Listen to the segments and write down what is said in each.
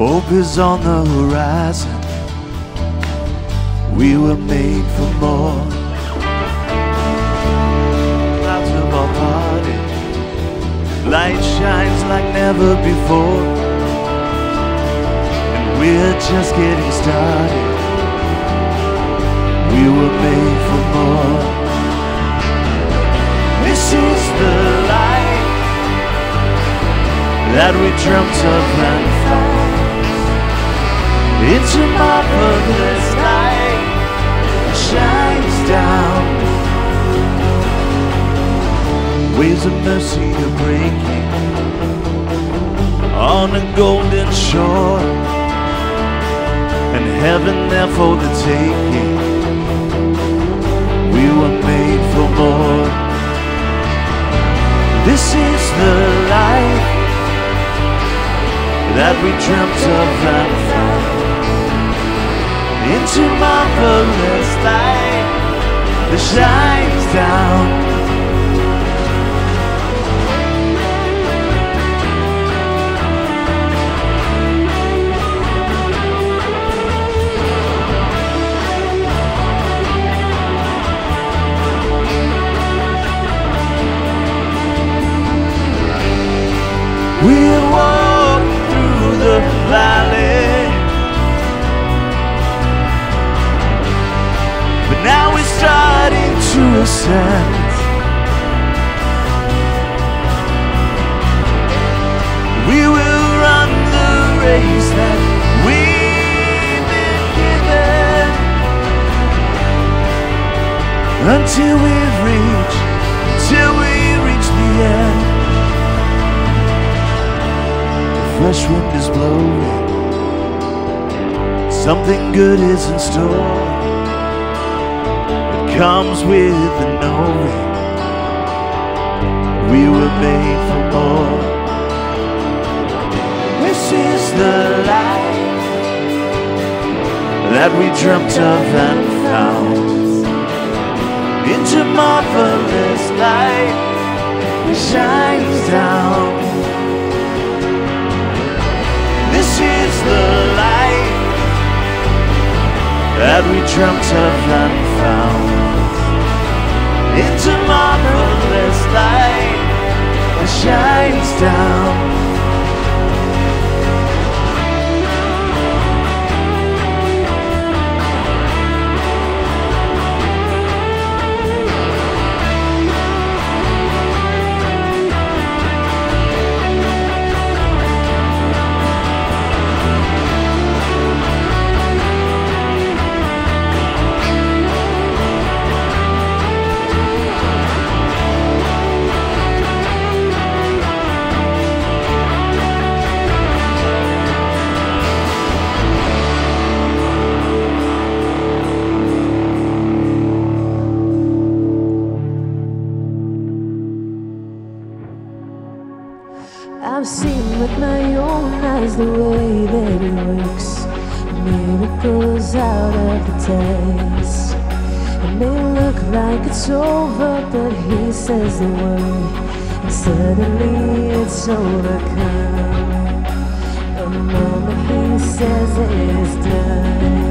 Hope is on the horizon. We were made for more. Clouds of our party, light shines like never before. And we're just getting started. We were made for more. This is the life that we dreamt of and. It's a marvelous light shines down. Waves of mercy are breaking on a golden shore, and heaven there for the taking. We were made for more. This is the life that we dreamt of and found. Into marvelous light that shines down. Ascend. We will run the race that we've been given until we reach, until we reach the end. The fresh wind is blowing. Something good is in store. Comes with the knowing. We were made for more. This is the life that we dreamt of and found. Into marvelous light shines down. This is the life that we dreamt of and found. Into marvelous light that shines down. Seen with my own eyes the way that he works miracles out of the test. It may look like it's over, but he says the word, and suddenly it's overcome. The moment he says it is done,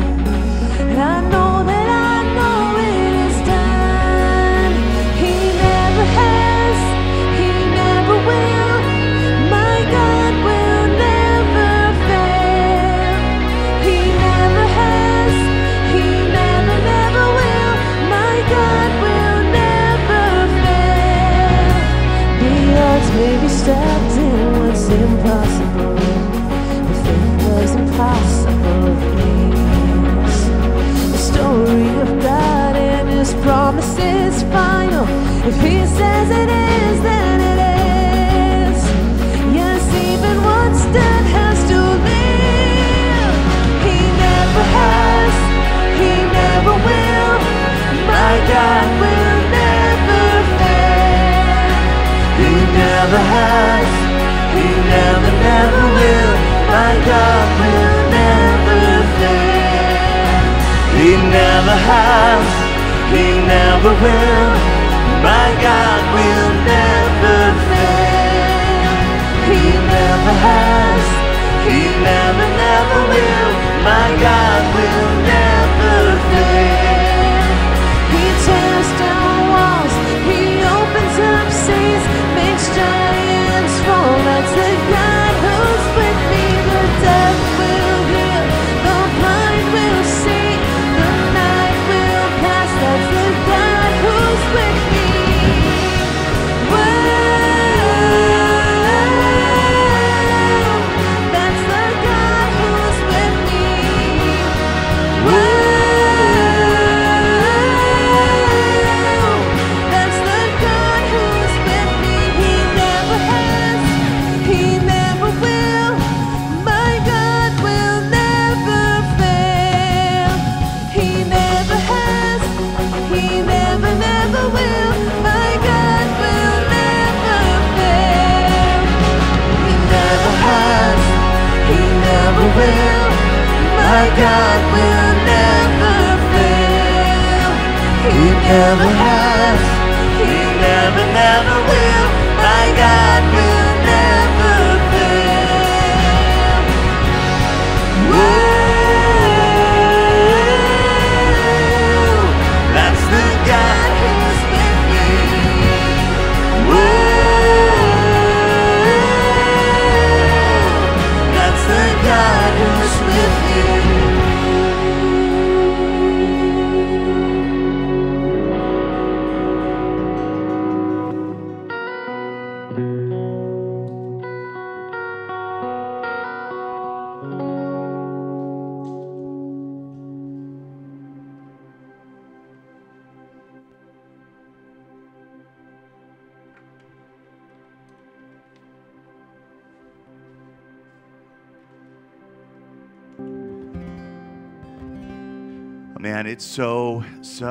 promise is final. If He says it is, then it is. Yes, even what's dead has to live. He never has, He never will. My God will never fail. He never has, he never, never will. My God will never fail. He never has, he never will. My God will never fail. He never has. He never, never will. My God will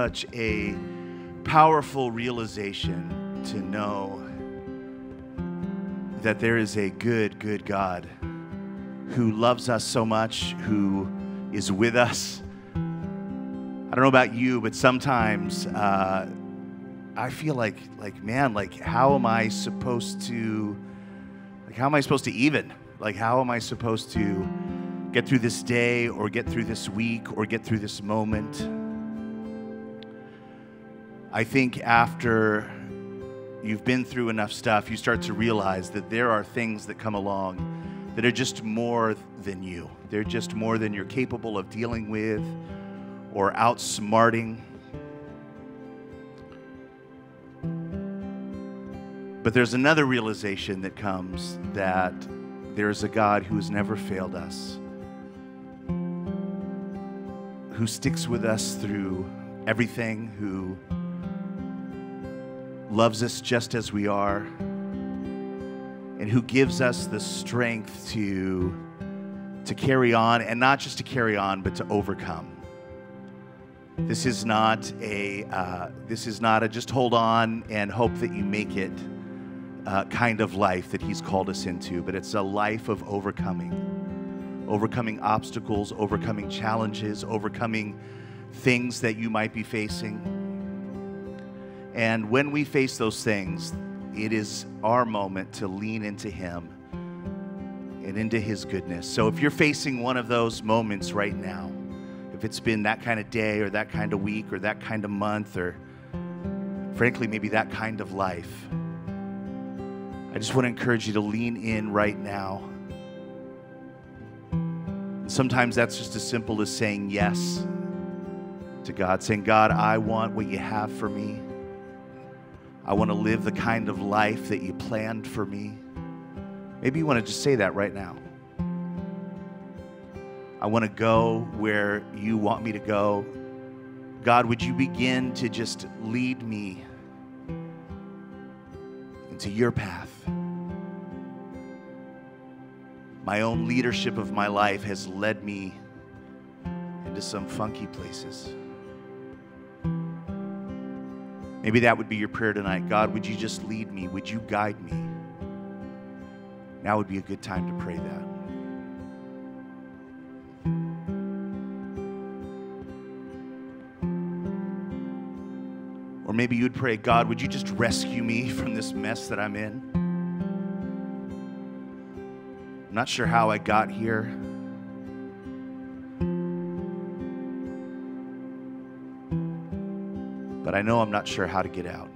such a powerful realization to know that there is a good, good God who loves us so much, who is with us. I don't know about you, but sometimes uh, I feel like, like, man, like, how am I supposed to, like, how am I supposed to even? Like, how am I supposed to get through this day or get through this week or get through this moment? I think after you've been through enough stuff, you start to realize that there are things that come along that are just more than you. They're just more than you're capable of dealing with or outsmarting. But there's another realization that comes that there's a God who has never failed us, who sticks with us through everything, who loves us just as we are, and who gives us the strength to, to carry on, and not just to carry on, but to overcome. This is not a uh, this is not a just hold on and hope that you make it uh, kind of life that He's called us into, but it's a life of overcoming, overcoming obstacles, overcoming challenges, overcoming things that you might be facing. And when we face those things, it is our moment to lean into Him and into His goodness. So if you're facing one of those moments right now, if it's been that kind of day or that kind of week or that kind of month or frankly, maybe that kind of life, I just want to encourage you to lean in right now. Sometimes that's just as simple as saying yes to God, saying, God, I want what you have for me. I want to live the kind of life that you planned for me. Maybe you want to just say that right now. I want to go where you want me to go. God, would you begin to just lead me into your path? My own leadership of my life has led me into some funky places. Maybe that would be your prayer tonight. God, would you just lead me? Would you guide me? Now would be a good time to pray that. Or maybe you'd pray, God, would you just rescue me from this mess that I'm in? I'm not sure how I got here. But I know I'm not sure how to get out.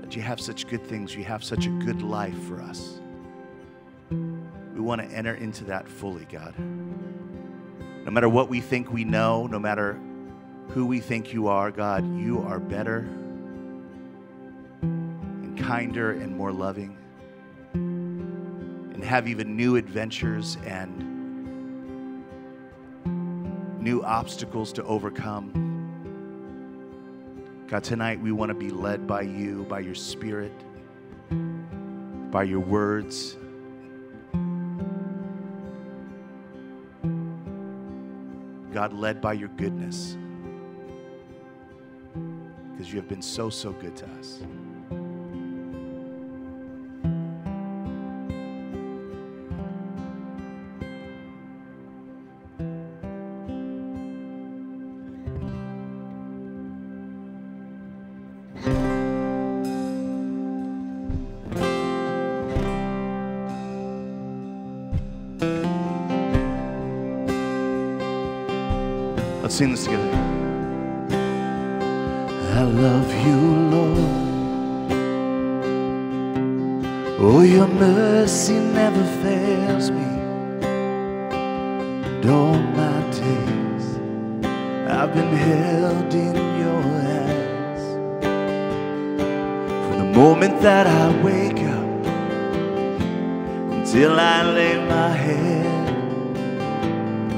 God, you have such good things. You have such a good life for us. We want to enter into that fully, God. No matter what we think we know, no matter who we think you are, God, you are better kinder and more loving and have even new adventures and new obstacles to overcome. God, tonight we want to be led by you, by your spirit, by your words. God, led by your goodness, because you have been so, so good to us. Let's sing this together. I love you, Lord. Oh, your mercy never fails me. And all my days, I've been held in your hands. From the moment that I wake up until I lay my head,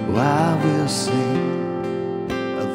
oh, I will sing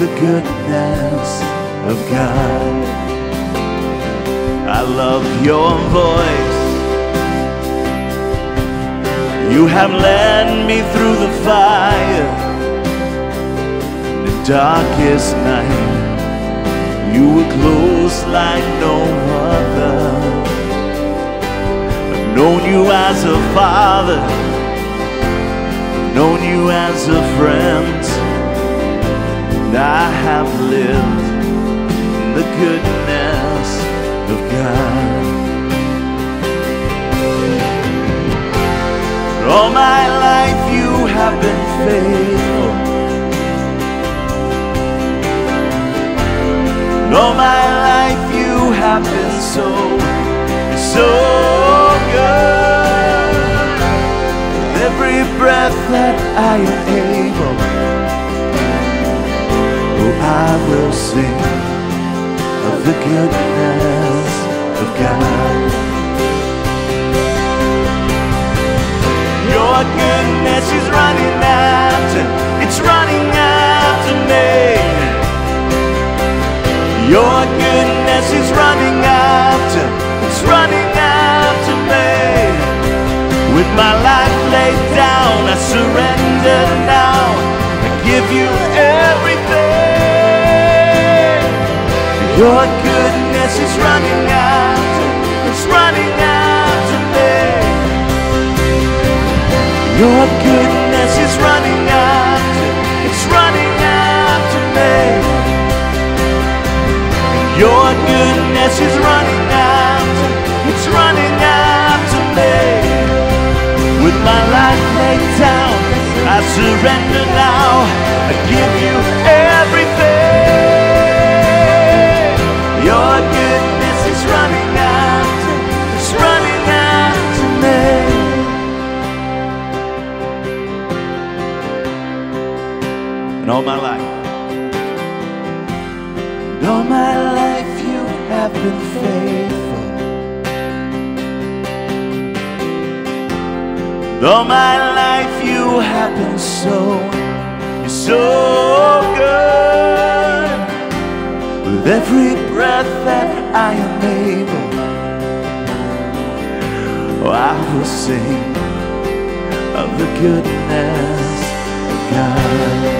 the goodness of God. I love your voice. You have led me through the fire, the darkest night. You were close like no other. I've known you as a father, I've known you as a friend. And I have lived in the goodness of God. All my life you have been faithful. All my life you have been so, so good. With every breath that I able, I will sing of the goodness of God. Your goodness is running after, it's running after me. Your goodness is running after, it's running after me. With my life laid down, I surrender now. I give you Your goodness is running after, it's running after me. Your goodness is running after, it's running after me. Your goodness is running after, it's running after me. With my life laid down, I surrender now. I give you been. All my life you have been so, so good. With every breath that I am able, oh, I will sing of the goodness of God.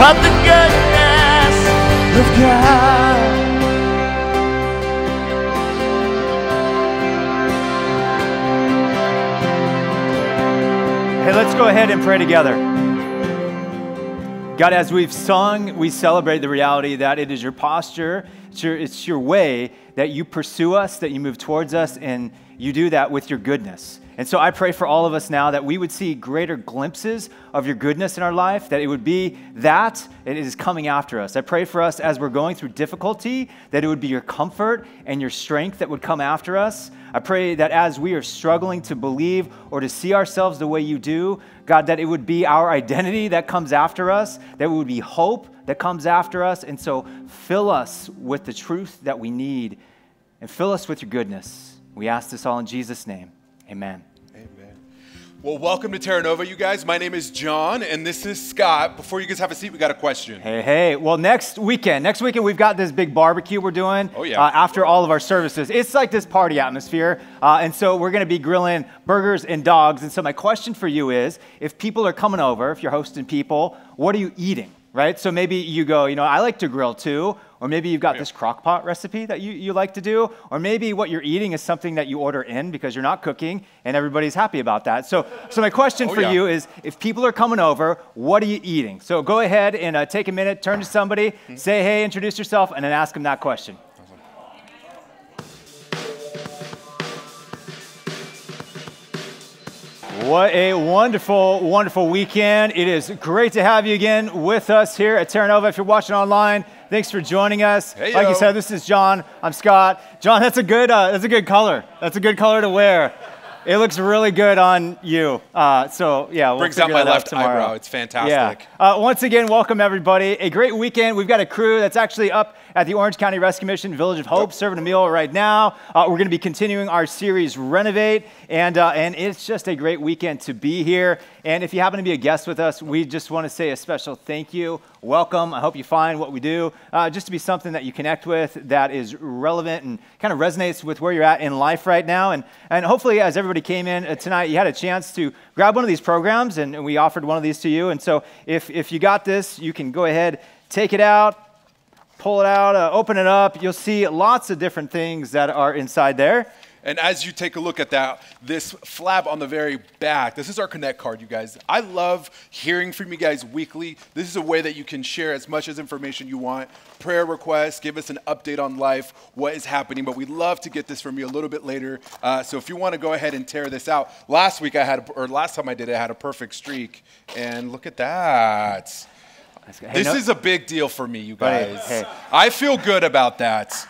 of the goodness of God. Hey, let's go ahead and pray together. God, as we've sung, we celebrate the reality that it is your posture, it's your, it's your way that you pursue us, that you move towards us, and you do that with your goodness. And so I pray for all of us now that we would see greater glimpses of your goodness in our life, that it would be that it is coming after us. I pray for us as we're going through difficulty, that it would be your comfort and your strength that would come after us. I pray that as we are struggling to believe or to see ourselves the way you do, God, that it would be our identity that comes after us, that it would be hope that comes after us. And so fill us with the truth that we need and fill us with your goodness. We ask this all in Jesus' name. Amen. Well, welcome to Terra Nova, you guys. My name is John, and this is Scott. Before you guys have a seat, we got a question. Hey, hey. Well, next weekend, next weekend, we've got this big barbecue we're doing Oh, yeah. uh, after all of our services. It's like this party atmosphere. Uh, and so we're going to be grilling burgers and dogs. And so, my question for you is if people are coming over, if you're hosting people, what are you eating? Right? So maybe you go, you know, I like to grill too. Or maybe you've got this crock pot recipe that you, you like to do. Or maybe what you're eating is something that you order in because you're not cooking and everybody's happy about that. So, so my question Oh, for yeah. you is if people are coming over, what are you eating? So go ahead and uh, take a minute, turn to somebody, Mm-hmm. say hey, introduce yourself, and then ask them that question. What a wonderful, wonderful weekend. It is great to have you again with us here at Terra Nova. If you're watching online, thanks for joining us. Hey, like you said, this is John. I'm Scott. John, that's a good, uh, that's a good color. That's a good color to wear. It looks really good on you. Uh, so yeah, we'll Brings out my left tomorrow. eyebrow. It's fantastic. Yeah. Uh, once again, welcome everybody. A great weekend. We've got a crew that's actually up at the Orange County Rescue Mission Village of Hope serving a meal right now. Uh, we're going to be continuing our series Renovate, and uh, and it's just a great weekend to be here. And if you happen to be a guest with us, we just want to say a special thank you. Welcome. I hope you find what we do uh, just to be something that you connect with that is relevant and kind of resonates with where you're at in life right now. And, and hopefully, as everybody came in uh, tonight, you had a chance to grab one of these programs, and, and we offered one of these to you. And so, if, if you got this, you can go ahead, take it out, pull it out, uh, open it up. You'll see lots of different things that are inside there. And as you take a look at that, this flap on the very back, this is our Connect card, you guys. I love hearing from you guys weekly. This is a way that you can share as much as information you want, prayer requests, give us an update on life, what is happening. But we'd love to get this from you a little bit later. Uh, so if you want to go ahead and tear this out, last week I had, or last time I did it, I had a perfect streak. And look at that. Hey, This no- is a big deal for me, you guys. hey. I feel good about that.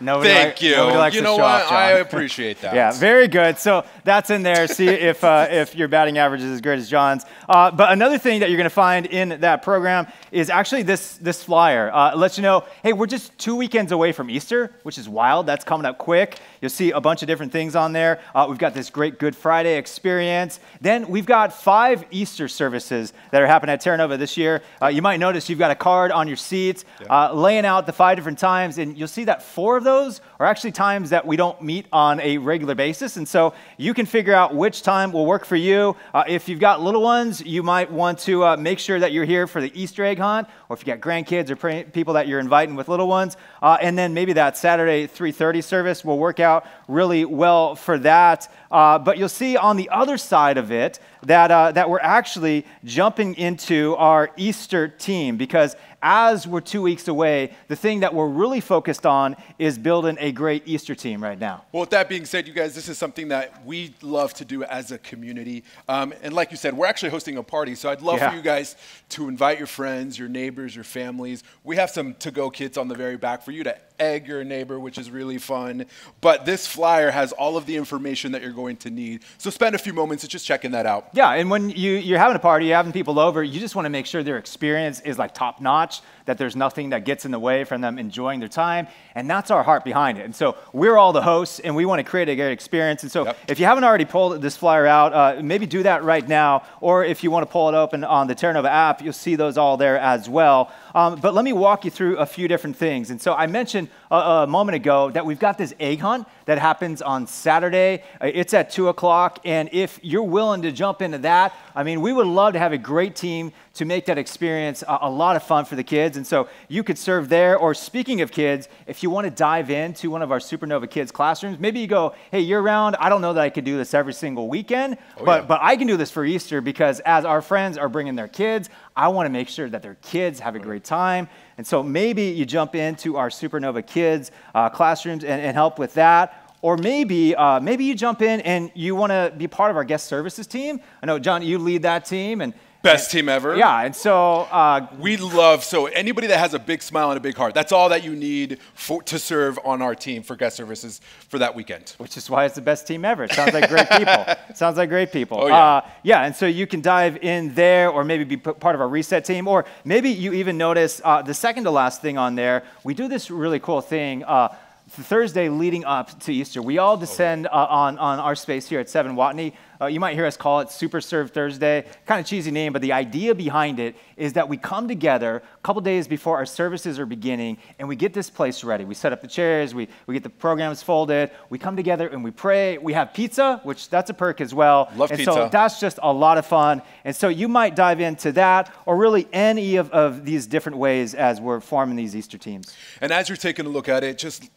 Nobody Thank like- you. You know what? off, I appreciate that. Yeah, very good. So that's in there. See if uh, if your batting average is as great as John's. Uh, but another thing that you're going to find in that program is actually this this flyer. Uh, lets you know, hey, we're just two weekends away from Easter, which is wild. That's coming up quick. You'll see a bunch of different things on there. Uh, we've got this great Good Friday experience. Then we've got five Easter services that are happening at Terra Nova this year. Uh, you might notice you've got a card on your seats uh, laying out the five different times, and you'll see that four of those are actually times that we don't meet on a regular basis. And so you can figure out which time will work for you. Uh, if you've got little ones, you might want to uh, make sure that you're here for the Easter egg hunt, or if you got grandkids or people that you're inviting with little ones. Uh, and then maybe that Saturday 3:30 service will work out really well for that. Uh, but you'll see on the other side of it that, uh, that we're actually jumping into our Easter team because as we're two weeks away, the thing that we're really focused on is building a great Easter team right now. Well, with that being said, you guys, this is something that we love to do as a community. Um, and like you said, we're actually hosting a party. So I'd love Yeah. for you guys to invite your friends, your neighbors, your families. We have some to go kits on the very back for you to egg your neighbor, which is really fun. But this flyer has all of the information that you're going to need. So spend a few moments just checking that out. Yeah, and when you, you're having a party, you're having people over, you just want to make sure their experience is like top notch, that there's nothing that gets in the way from them enjoying their time. And that's our heart behind it. And so we're all the hosts, and we want to create a great experience. And so Yep. if you haven't already pulled this flyer out, uh, maybe do that right now. Or if you want to pull it open on the Terranova app, you'll see those all there as well. Um, but let me walk you through a few different things. And so I mentioned a, a moment ago that we've got this egg hunt that happens on Saturday. Uh, It's at 2 o'clock. And if you're willing to jump into that, I mean, we would love to have a great team to make that experience a, a lot of fun for the kids. And so you could serve there. Or speaking of kids, if you want to dive into one of our Supernova Kids classrooms, maybe you go, hey, year round, I don't know that I could do this every single weekend, but, yeah. but I can do this for Easter because as our friends are bringing their kids, I want to make sure that their kids have a great time. And so maybe you jump into our Supernova Kids uh, classrooms and, and help with that. Or maybe, uh, maybe you jump in and you want to be part of our guest services team. I know, John, you lead that team. and Best team ever. Yeah, and so uh, We love so anybody that has a big smile and a big heart. That's all that you need for, to serve on our team for guest services for that weekend. which is why it's the best team ever. It sounds like great people. Sounds like great people. Oh, yeah. Uh, yeah, and so you can dive in there or maybe be part of our reset team. Or maybe you even notice uh, the second to last thing on there, we do this really cool thing. Uh, Thursday leading up to Easter, we all descend uh, on, on our space here at 7 Whatney. Uh, you might hear us call it Super Serve Thursday. Kind of cheesy name, but the idea behind it is that we come together a couple days before our services are beginning and we get this place ready. We set up the chairs, we, we get the programs folded, we come together and we pray. We have pizza, which that's a perk as well. Love and so that's just a lot of fun. And so you might dive into that or really any of, of these different ways as we're forming these Easter teams. And as you're taking a look at it, just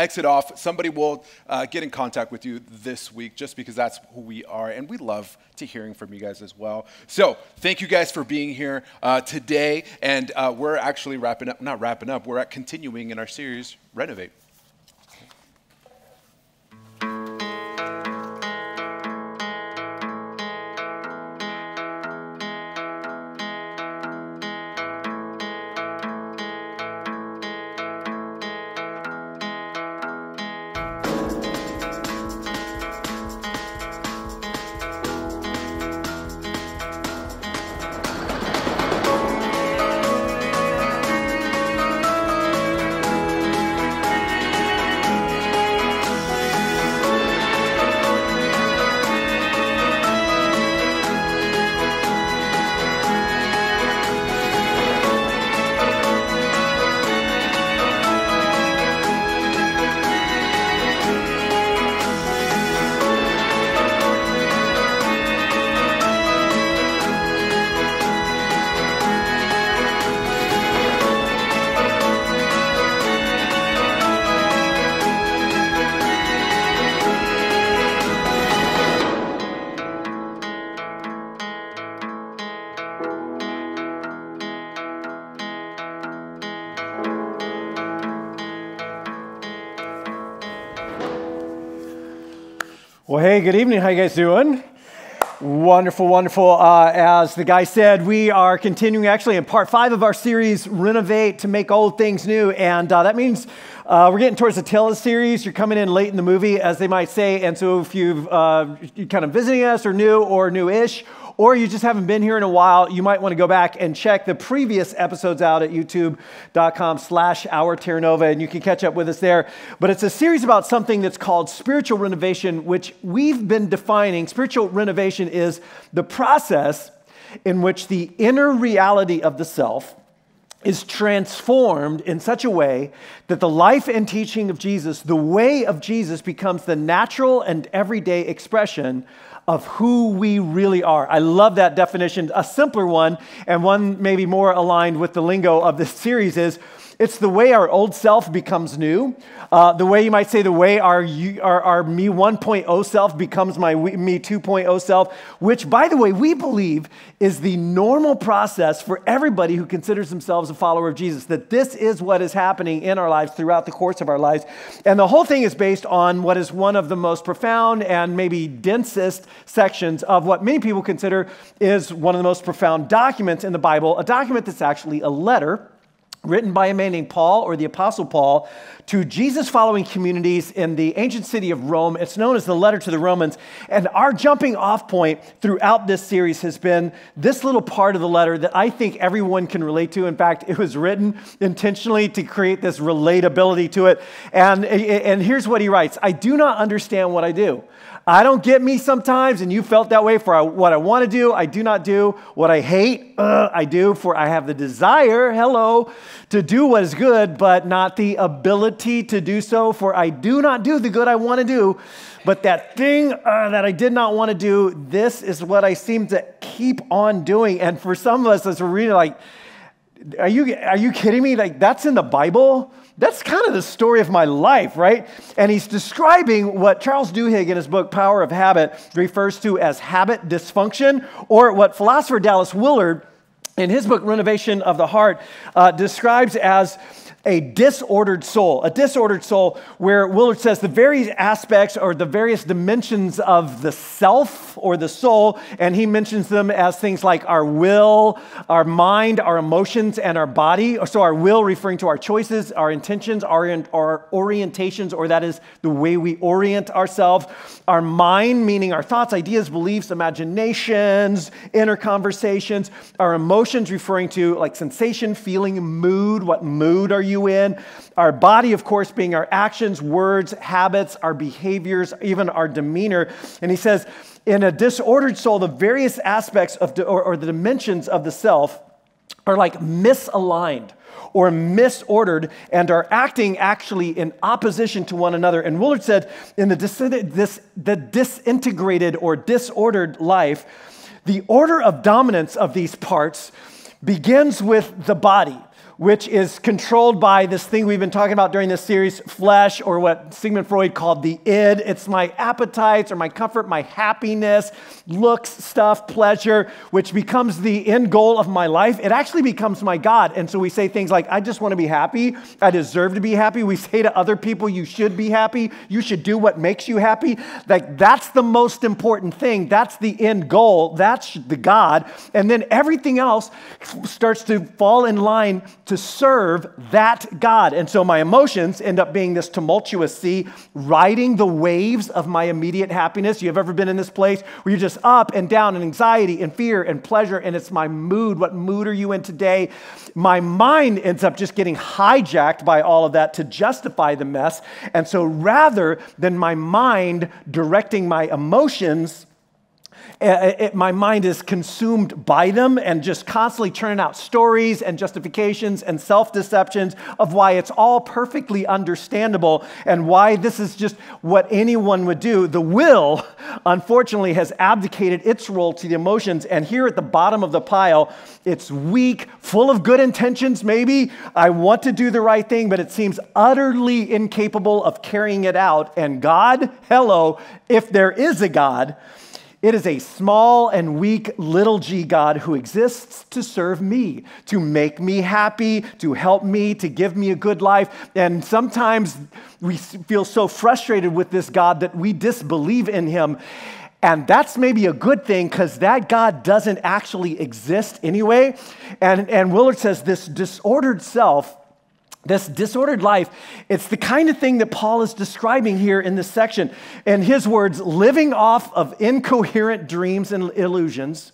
exit off. Somebody will uh, get in contact with you this week just because that's who we are. And we love to hearing from you guys as well. So thank you guys for being here uh, today. And uh, we're actually wrapping up, not wrapping up, we're at continuing in our series, Renovate. Hey, good evening. How you guys doing? Wonderful, wonderful. Uh, as the guy said, we are continuing actually in part five of our series, Renovate to Make Old Things New. And uh, that means uh, we're getting towards the tail of the series. You're coming in late in the movie, as they might say. And so if you've uh, kind of visiting us or new or new-ish, or you just haven't been here in a while, you might want to go back and check the previous episodes out at youtube.com slash our Terranova, and you can catch up with us there. But it's a series about something that's called spiritual renovation, which we've been defining. Spiritual renovation is the process in which the inner reality of the self is transformed in such a way that the life and teaching of Jesus, the way of Jesus, becomes the natural and everyday expression of who we really are. I love that definition. A simpler one, and one maybe more aligned with the lingo of this series, is It's the way our old self becomes new. Uh, the way you might say the way our, our, our me 1.0 self becomes my me 2.0 self, which, by the way, we believe is the normal process for everybody who considers themselves a follower of Jesus. That this is what is happening in our lives throughout the course of our lives. And the whole thing is based on what is one of the most profound and maybe densest sections of what many people consider is one of the most profound documents in the Bible, a document that's actually a letter written by a man named Paul or the Apostle Paul to Jesus following communities in the ancient city of Rome. It's known as the letter to the Romans. And our jumping off point throughout this series has been this little part of the letter that I think everyone can relate to. In fact, it was written intentionally to create this relatability to it. And, and here's what he writes I do not understand what I do. I don't get me sometimes, and you felt that way for what I want to do, I do not do. What I hate, uh, I do, for I have the desire, hello, to do what is good, but not the ability to do so, for I do not do the good I want to do. But that thing uh, that I did not want to do, this is what I seem to keep on doing. And for some of us, as we're like, are you, are you kidding me? Like, that's in the Bible? That's kind of the story of my life, right? And he's describing what Charles Duhigg in his book Power of Habit refers to as habit dysfunction, or what philosopher Dallas Willard in his book Renovation of the Heart uh, describes as a disordered soul, a disordered soul where Willard says the various aspects or the various dimensions of the self or the soul, and he mentions them as things like our will, our mind, our emotions, and our body. So, our will referring to our choices, our intentions, our, our orientations, or that is the way we orient ourselves. Our mind, meaning our thoughts, ideas, beliefs, imaginations, inner conversations. Our emotions, referring to like sensation, feeling, mood. What mood are you in? Our body, of course, being our actions, words, habits, our behaviors, even our demeanor. And he says, in a disordered soul, the various aspects of, or, or the dimensions of the self are like misaligned or misordered and are acting actually in opposition to one another. And Willard said, in the, dis- this, the disintegrated or disordered life, the order of dominance of these parts begins with the body which is controlled by this thing we've been talking about during this series, flesh, or what Sigmund Freud called the id. It's my appetites or my comfort, my happiness, looks, stuff, pleasure, which becomes the end goal of my life. It actually becomes my God. And so we say things like, I just want to be happy. I deserve to be happy. We say to other people, you should be happy. You should do what makes you happy. Like, that's the most important thing. That's the end goal. That's the God. And then everything else starts to fall in line to serve that God. And so my emotions end up being this tumultuous sea, riding the waves of my immediate happiness. You have ever been in this place where you're just up and down and anxiety and fear and pleasure, and it's my mood. What mood are you in today? My mind ends up just getting hijacked by all of that to justify the mess. And so rather than my mind directing my emotions, Uh, it, it, my mind is consumed by them and just constantly turning out stories and justifications and self deceptions of why it's all perfectly understandable and why this is just what anyone would do. The will, unfortunately, has abdicated its role to the emotions. And here at the bottom of the pile, it's weak, full of good intentions, maybe. I want to do the right thing, but it seems utterly incapable of carrying it out. And God, hello, if there is a God, it is a small and weak little g God who exists to serve me, to make me happy, to help me, to give me a good life. And sometimes we feel so frustrated with this God that we disbelieve in him. And that's maybe a good thing because that God doesn't actually exist anyway. And, and Willard says this disordered self this disordered life, it's the kind of thing that Paul is describing here in this section. In his words, living off of incoherent dreams and illusions,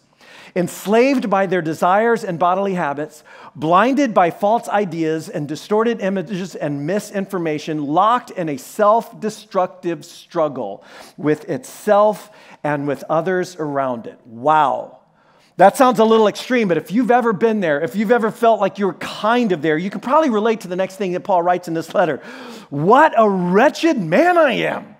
enslaved by their desires and bodily habits, blinded by false ideas and distorted images and misinformation, locked in a self destructive struggle with itself and with others around it. Wow. That sounds a little extreme, but if you've ever been there, if you've ever felt like you're kind of there, you can probably relate to the next thing that Paul writes in this letter. What a wretched man I am.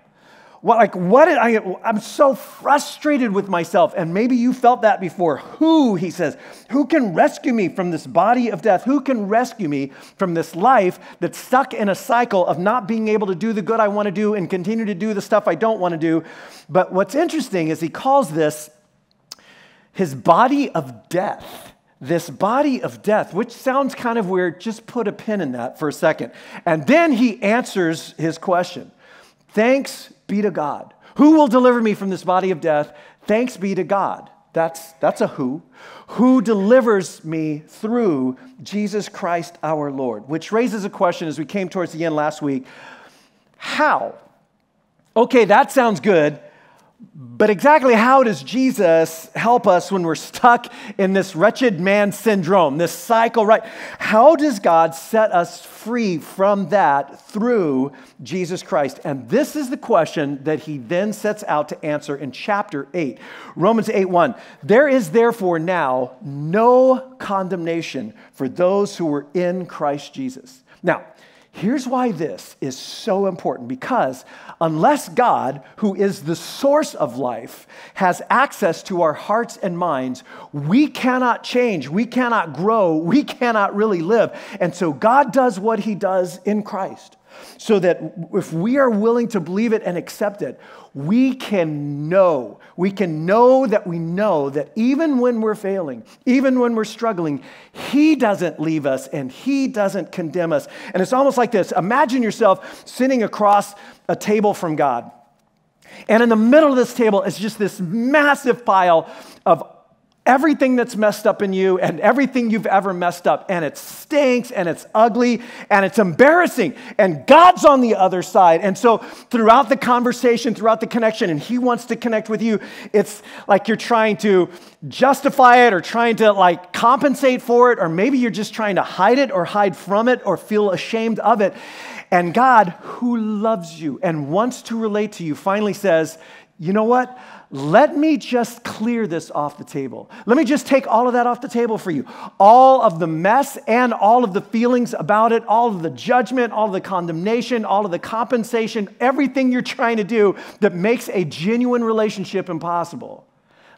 What, like, what I, I'm so frustrated with myself. And maybe you felt that before. Who, he says, who can rescue me from this body of death? Who can rescue me from this life that's stuck in a cycle of not being able to do the good I want to do and continue to do the stuff I don't want to do? But what's interesting is he calls this his body of death. This body of death, which sounds kind of weird, just put a pin in that for a second. And then he answers his question Thanks be to God. Who will deliver me from this body of death? Thanks be to God. That's, that's a who. Who delivers me through Jesus Christ our Lord? Which raises a question as we came towards the end last week. How? Okay, that sounds good. But exactly how does Jesus help us when we're stuck in this wretched man syndrome, this cycle, right? How does God set us free from that through Jesus Christ? And this is the question that he then sets out to answer in chapter 8. Romans 8 1. There is therefore now no condemnation for those who are in Christ Jesus. Now, Here's why this is so important because unless God, who is the source of life, has access to our hearts and minds, we cannot change, we cannot grow, we cannot really live. And so God does what he does in Christ so that if we are willing to believe it and accept it, we can know. We can know that we know that even when we're failing, even when we're struggling, He doesn't leave us and He doesn't condemn us. And it's almost like this imagine yourself sitting across a table from God. And in the middle of this table is just this massive pile of everything that's messed up in you and everything you've ever messed up, and it stinks and it's ugly and it's embarrassing. And God's on the other side. And so, throughout the conversation, throughout the connection, and He wants to connect with you, it's like you're trying to justify it or trying to like compensate for it, or maybe you're just trying to hide it or hide from it or feel ashamed of it. And God, who loves you and wants to relate to you, finally says, You know what? Let me just clear this off the table. Let me just take all of that off the table for you. All of the mess and all of the feelings about it, all of the judgment, all of the condemnation, all of the compensation, everything you're trying to do that makes a genuine relationship impossible.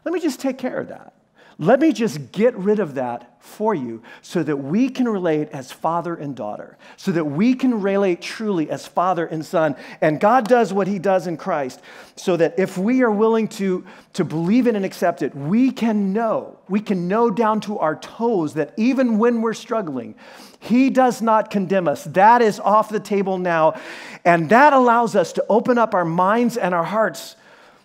Let me just take care of that. Let me just get rid of that for you so that we can relate as father and daughter, so that we can relate truly as father and son. And God does what he does in Christ, so that if we are willing to, to believe it and accept it, we can know, we can know down to our toes that even when we're struggling, he does not condemn us. That is off the table now. And that allows us to open up our minds and our hearts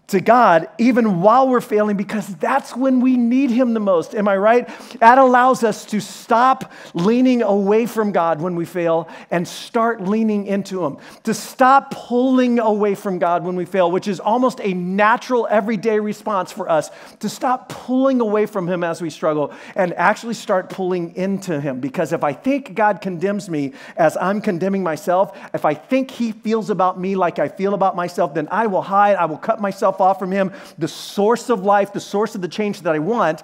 to God even while we're failing because that's when we need Him the most. Am I right? That allows us to stop leaning away from God when we fail and start leaning into Him. To stop pulling away from God when we fail, which is almost a natural everyday response for us. To stop pulling away from Him as we struggle and actually start pulling into Him. Because if I think God condemns me as I'm condemning myself, if I think He feels about me like I feel about myself, then I will hide, I will cut myself myself off from Him, the source of life, the source of the change that I want,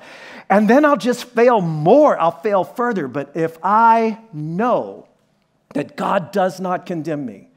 and then I'll just fail more. I'll fail further. But if I know that God does not condemn me,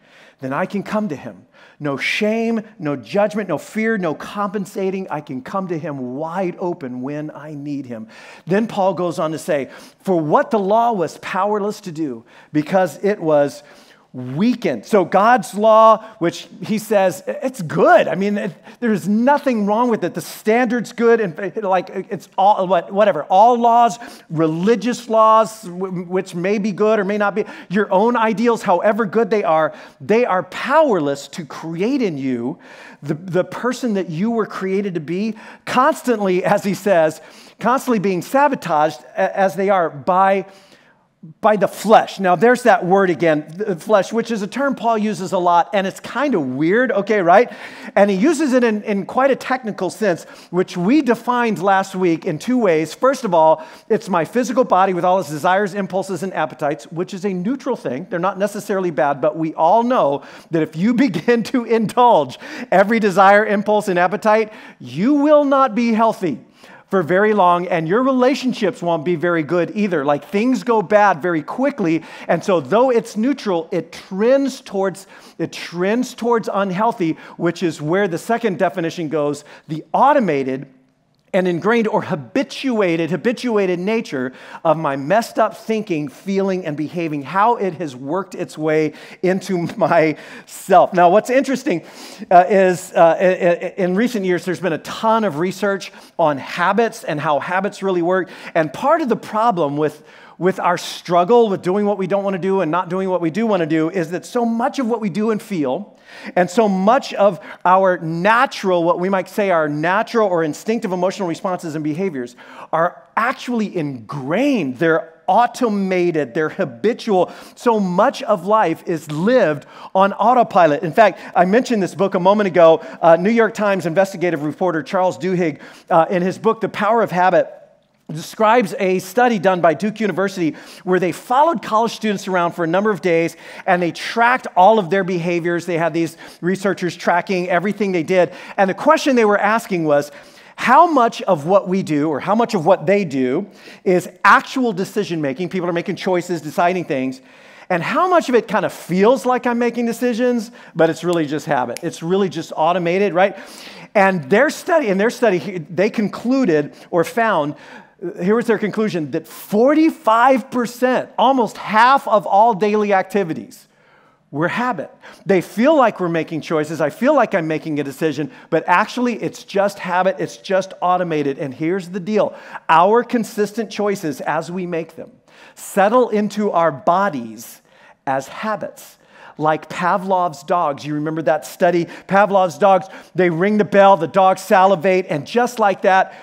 then I can come to Him. No shame, no judgment, no fear, no compensating. I can come to him wide open when I need him. Then Paul goes on to say, For what the law was powerless to do, because it was weakened. So God's law, which he says it's good. I mean, it, there's nothing wrong with it. The standard's good, and like it's all whatever. All laws, religious laws, which may be good or may not be, your own ideals, however good they are, they are powerless to create in you the, the person that you were created to be. Constantly, as he says, constantly being sabotaged as they are by by the flesh. Now, there's that word again, the uh, flesh, which is a term Paul uses a lot, and it's kind of weird, okay, right? And he uses it in, in quite a technical sense, which we defined last week in two ways. First of all, it's my physical body with all its desires, impulses, and appetites, which is a neutral thing. They're not necessarily bad, but we all know that if you begin to indulge every desire, impulse, and appetite, you will not be healthy for very long, and your relationships won't be very good either. Like things go bad very quickly, and so though it's neutral, it trends towards it trends towards unhealthy, which is where the second definition goes. The automated and ingrained or habituated, habituated nature of my messed up thinking, feeling, and behaving, how it has worked its way into myself. Now, what's interesting uh, is uh, in recent years, there's been a ton of research on habits and how habits really work. And part of the problem with with our struggle with doing what we don't want to do and not doing what we do want to do is that so much of what we do and feel, and so much of our natural, what we might say our natural or instinctive emotional responses and behaviors, are actually ingrained. They're automated, they're habitual. So much of life is lived on autopilot. In fact, I mentioned this book a moment ago. Uh, New York Times investigative reporter Charles Duhigg, uh, in his book, The Power of Habit, describes a study done by Duke University where they followed college students around for a number of days and they tracked all of their behaviors. They had these researchers tracking everything they did. And the question they were asking was, how much of what we do or how much of what they do is actual decision making? People are making choices, deciding things. And how much of it kind of feels like I'm making decisions, but it's really just habit. It's really just automated, right? And their study, in their study, they concluded or found here was their conclusion that 45%, almost half of all daily activities, were habit. They feel like we're making choices. I feel like I'm making a decision, but actually it's just habit, it's just automated. And here's the deal our consistent choices as we make them settle into our bodies as habits like Pavlov's dogs. You remember that study? Pavlov's dogs, they ring the bell, the dogs salivate, and just like that,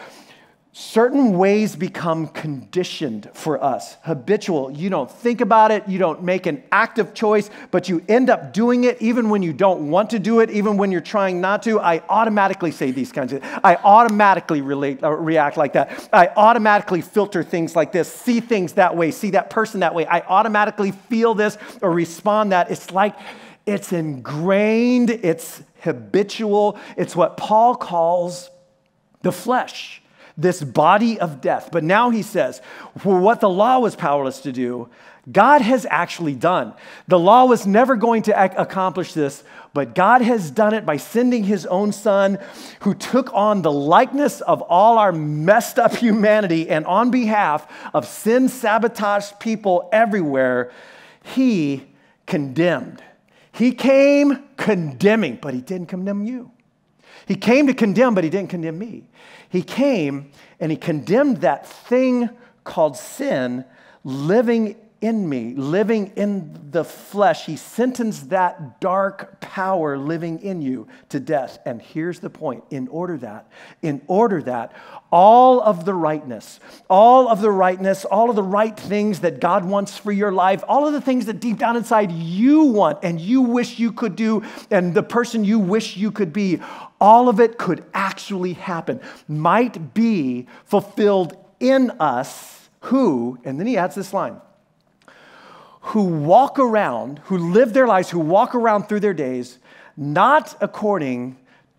certain ways become conditioned for us, habitual. You don't think about it, you don't make an active choice, but you end up doing it even when you don't want to do it, even when you're trying not to. I automatically say these kinds of I automatically relate, uh, react like that. I automatically filter things like this, see things that way, see that person that way. I automatically feel this or respond that. It's like it's ingrained, it's habitual. It's what Paul calls the flesh this body of death. But now he says, what the law was powerless to do, God has actually done. The law was never going to ac- accomplish this, but God has done it by sending his own son who took on the likeness of all our messed up humanity and on behalf of sin sabotaged people everywhere, he condemned. He came condemning, but he didn't condemn you. He came to condemn, but he didn't condemn me. He came and he condemned that thing called sin living in me, living in the flesh. He sentenced that dark power living in you to death. And here's the point in order that, in order that all of the rightness, all of the rightness, all of the right things that God wants for your life, all of the things that deep down inside you want and you wish you could do, and the person you wish you could be, all of it could actually happen, might be fulfilled in us who, and then he adds this line who walk around, who live their lives, who walk around through their days, not according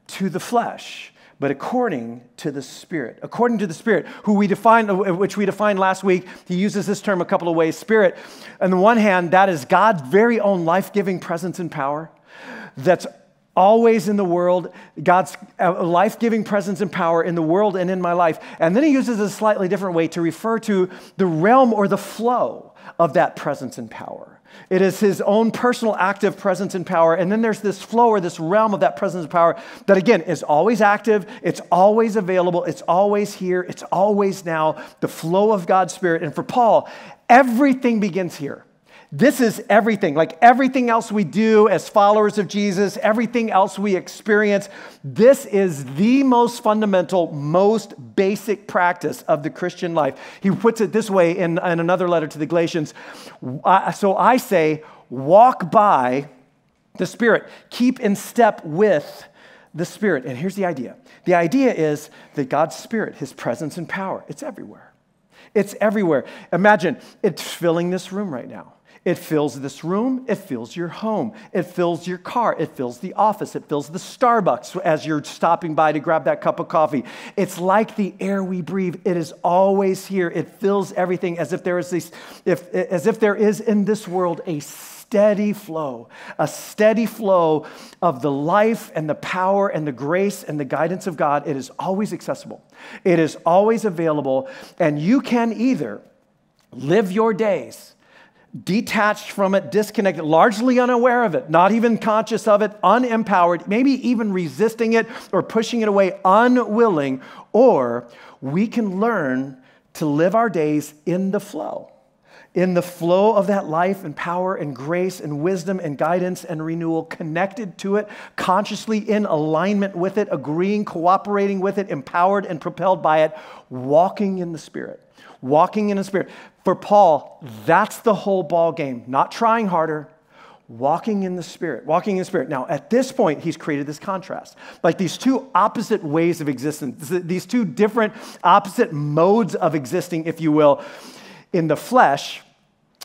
to the flesh, but according to the Spirit. According to the Spirit, who we define, which we defined last week, he uses this term a couple of ways. Spirit, on the one hand, that is God's very own life giving presence and power that's always in the world, God's uh, life giving presence and power in the world and in my life. And then he uses a slightly different way to refer to the realm or the flow of that presence and power. It is his own personal active presence and power. And then there's this flow or this realm of that presence and power that, again, is always active, it's always available, it's always here, it's always now, the flow of God's Spirit. And for Paul, everything begins here. This is everything, like everything else we do as followers of Jesus, everything else we experience. This is the most fundamental, most basic practice of the Christian life. He puts it this way in, in another letter to the Galatians. So I say, walk by the Spirit, keep in step with the Spirit. And here's the idea the idea is that God's Spirit, His presence and power, it's everywhere. It's everywhere. Imagine it's filling this room right now. It fills this room, it fills your home, it fills your car, it fills the office, it fills the Starbucks as you're stopping by to grab that cup of coffee. It's like the air we breathe. It is always here. It fills everything as if there is this, if, as if there is in this world a steady flow, a steady flow of the life and the power and the grace and the guidance of God. It is always accessible. It is always available, and you can either live your days detached from it, disconnected, largely unaware of it, not even conscious of it, unempowered, maybe even resisting it or pushing it away, unwilling, or we can learn to live our days in the flow. In the flow of that life and power and grace and wisdom and guidance and renewal, connected to it, consciously in alignment with it, agreeing, cooperating with it, empowered and propelled by it, walking in the Spirit walking in the Spirit. For Paul, that's the whole ball game. Not trying harder, walking in the Spirit. Walking in the Spirit. Now, at this point, he's created this contrast. Like these two opposite ways of existence, these two different opposite modes of existing, if you will. In the flesh,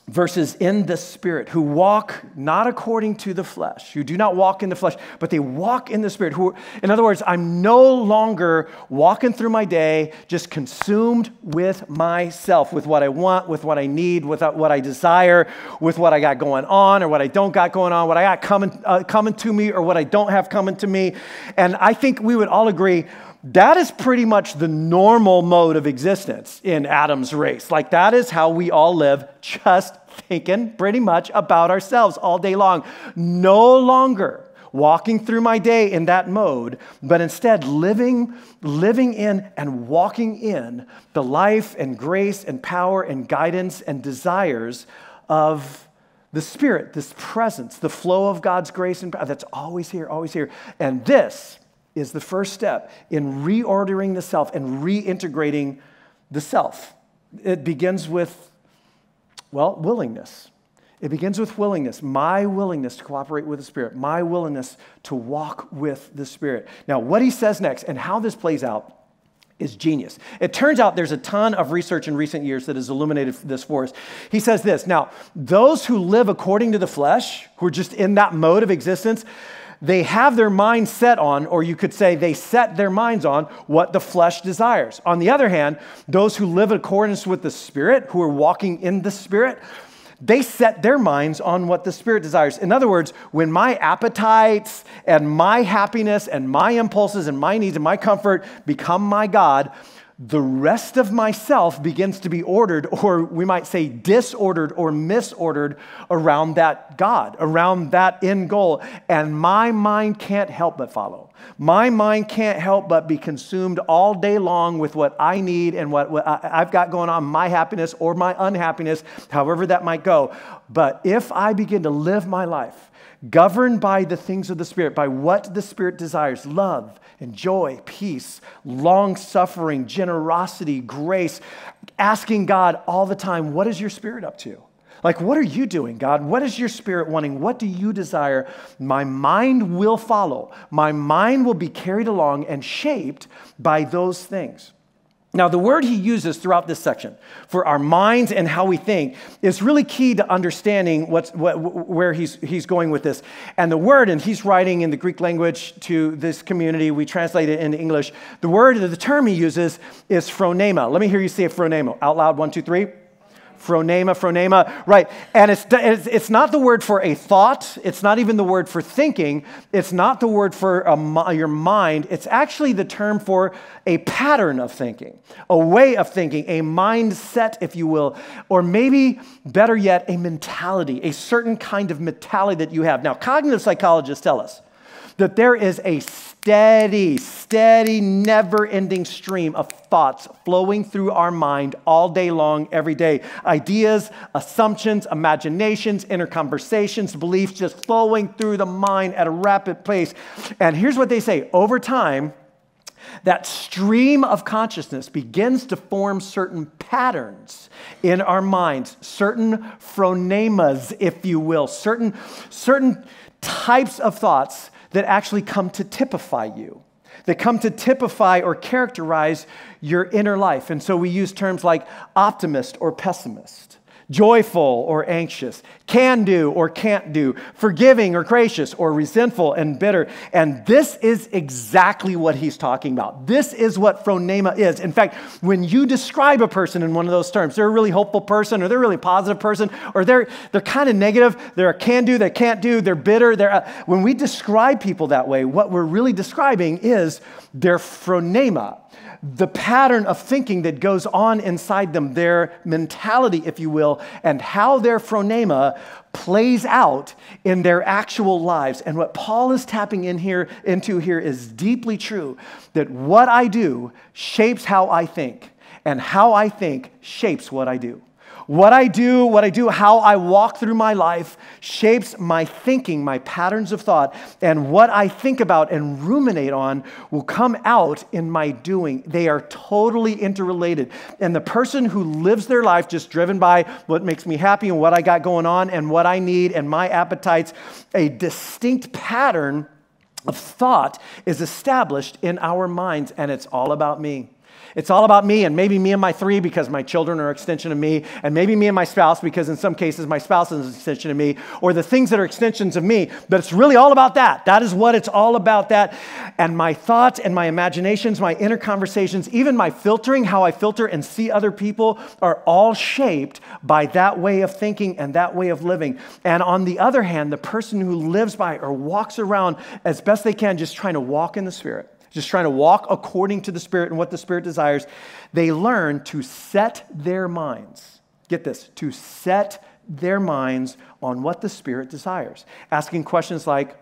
versus in the spirit who walk not according to the flesh who do not walk in the flesh but they walk in the spirit who in other words i'm no longer walking through my day just consumed with myself with what i want with what i need with what i desire with what i got going on or what i don't got going on what i got coming, uh, coming to me or what i don't have coming to me. And i think we would all agree that is pretty much the normal mode of existence in Adam's race. Like, that is how we all live, just thinking pretty much about ourselves all day long. No longer walking through my day in that mode, but instead living, living in and walking in the life and grace and power and guidance and desires of the Spirit, this presence, the flow of God's grace and power that's always here, always here. And this is the first step in reordering the self and reintegrating the self. It begins with, well, willingness. It begins with willingness, my willingness to cooperate with the Spirit, my willingness to walk with the Spirit. Now, what he says next and how this plays out is genius. It turns out there's a ton of research in recent years that has illuminated this for us. He says this Now, those who live according to the flesh, who are just in that mode of existence, they have their mind set on, or you could say they set their minds on what the flesh desires. On the other hand, those who live in accordance with the Spirit, who are walking in the Spirit, they set their minds on what the Spirit desires. In other words, when my appetites and my happiness and my impulses and my needs and my comfort become my God, the rest of myself begins to be ordered, or we might say disordered or misordered around that God, around that end goal. And my mind can't help but follow. My mind can't help but be consumed all day long with what I need and what, what I've got going on, my happiness or my unhappiness, however that might go. But if I begin to live my life, governed by the things of the Spirit, by what the Spirit desires love and joy, peace, long suffering, generosity, grace, asking God all the time, What is your Spirit up to? Like, what are you doing, God? What is your spirit wanting? What do you desire? My mind will follow. My mind will be carried along and shaped by those things. Now, the word he uses throughout this section for our minds and how we think is really key to understanding what's, what, where he's, he's going with this. And the word, and he's writing in the Greek language to this community, we translate it into English. The word, the term he uses is phronema. Let me hear you say phronema out loud. One, two, three. Phronema, phronema, right. And it's, it's not the word for a thought. It's not even the word for thinking. It's not the word for a, your mind. It's actually the term for a pattern of thinking, a way of thinking, a mindset, if you will, or maybe better yet, a mentality, a certain kind of mentality that you have. Now, cognitive psychologists tell us that there is a steady, steady, never ending stream of thoughts flowing through our mind all day long, every day. Ideas, assumptions, imaginations, inner conversations, beliefs just flowing through the mind at a rapid pace. And here's what they say over time, that stream of consciousness begins to form certain patterns in our minds, certain phronemas, if you will, certain, certain types of thoughts that actually come to typify you, that come to typify or characterize your inner life. And so we use terms like optimist or pessimist, joyful or anxious, can do or can't do, forgiving or gracious, or resentful and bitter. And this is exactly what he's talking about. This is what phronema is. In fact, when you describe a person in one of those terms, they're a really hopeful person, or they're a really positive person, or they're, they're kind of negative, they're a can do, they can't do, they're bitter. They're a, when we describe people that way, what we're really describing is their phronema the pattern of thinking that goes on inside them, their mentality, if you will, and how their phronema plays out in their actual lives. And what Paul is tapping in here into here is deeply true that what I do shapes how I think, and how I think shapes what I do. What I do, what I do, how I walk through my life shapes my thinking, my patterns of thought, and what I think about and ruminate on will come out in my doing. They are totally interrelated. And the person who lives their life just driven by what makes me happy and what I got going on and what I need and my appetites, a distinct pattern of thought is established in our minds, and it's all about me. It's all about me and maybe me and my three because my children are an extension of me, and maybe me and my spouse because in some cases my spouse is an extension of me, or the things that are extensions of me. But it's really all about that. That is what it's all about that. And my thoughts and my imaginations, my inner conversations, even my filtering, how I filter and see other people, are all shaped by that way of thinking and that way of living. And on the other hand, the person who lives by or walks around as best they can, just trying to walk in the Spirit just trying to walk according to the Spirit and what the Spirit desires, they learn to set their minds. Get this, to set their minds on what the Spirit desires. Asking questions like,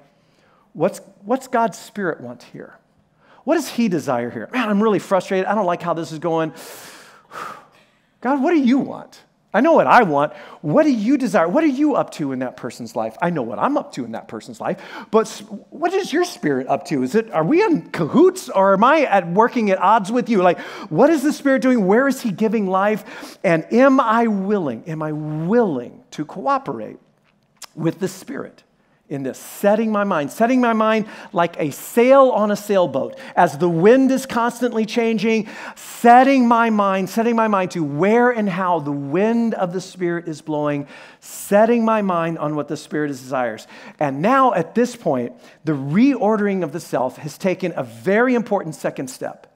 what's, what's God's Spirit want here? What does He desire here? Man, I'm really frustrated. I don't like how this is going. God, what do you want? I know what I want. What do you desire? What are you up to in that person's life? I know what I'm up to in that person's life. But what is your spirit up to? Is it are we in cahoots or am I at working at odds with you? Like what is the spirit doing? Where is he giving life? And am I willing? Am I willing to cooperate with the spirit? In this, setting my mind, setting my mind like a sail on a sailboat. As the wind is constantly changing, setting my mind, setting my mind to where and how the wind of the Spirit is blowing, setting my mind on what the Spirit desires. And now, at this point, the reordering of the self has taken a very important second step